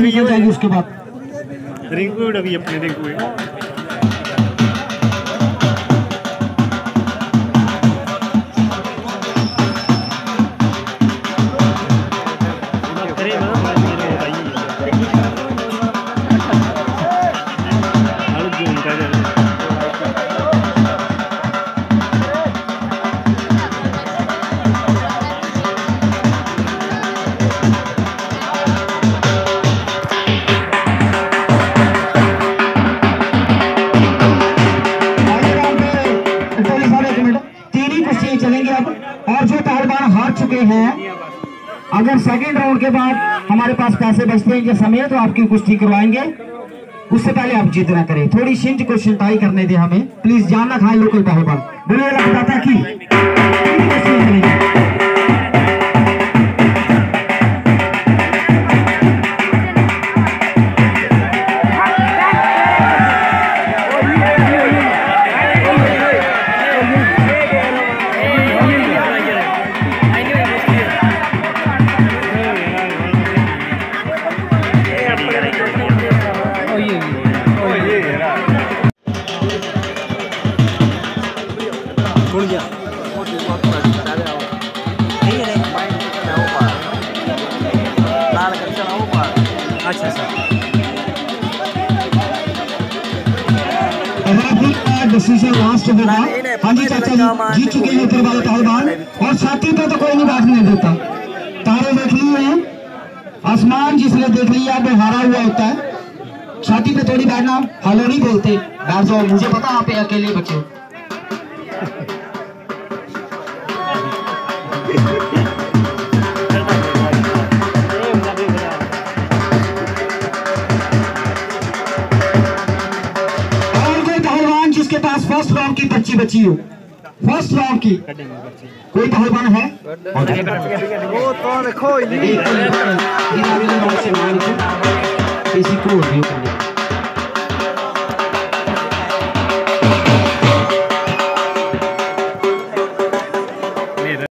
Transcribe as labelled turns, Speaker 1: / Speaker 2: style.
Speaker 1: निकल जाएगी उसके बाद
Speaker 2: रिंकू अपने रिंकू
Speaker 1: चुके हैं। अगर सेकंड राउंड के बाद हमारे पास पैसे बचते हैं या समय तो आपकी कुश्ती करवाएँगे। उससे पहले आप जीतना करें। थोड़ी शिंज को शिंताई करने दे हमें। प्लीज़ जान खाएँ लोकल पहलवान। बोलिए बताता की। होगा हाँ जी चाचा जी जीत चुके हैं ऊपर वाले पहलवान और छाती पे तो कोई नहीं बैठने देता तारे देख लिए हैं आसमान जिसने देख लिया वो हारा हुआ होता है छाती पे थोड़ी बैठना हेलो नहीं बोलते बैठ जाओ मुझे पता आप अकेले बच्चे जिसके पास फ़र्स्ट राउंड की पर्ची बची हो। फ़र्स्ट राउंड की। कोई पहलवान है?
Speaker 3: वो तो देखो